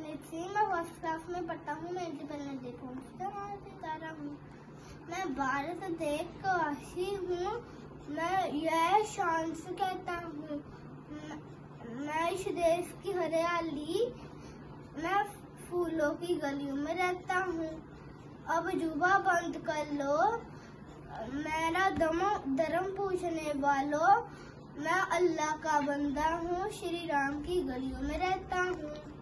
अनित मैं first class में पढ़ता हूँ, मैं इंडिपेंडेंट सितारा हूँ। मैं भारत देश का वासी हूँ। मैं यह शान से कहता हूँ। मैं- इस देश की हरियाली, मैं फूलों की गलियों में रहता हूँ। अब जुबा बंद कर लो। मेरा दम धर्म पूछने वालों, मैं अल्लाह का बंदा हूँ। श्री राम की गलियों में रहता हूँ।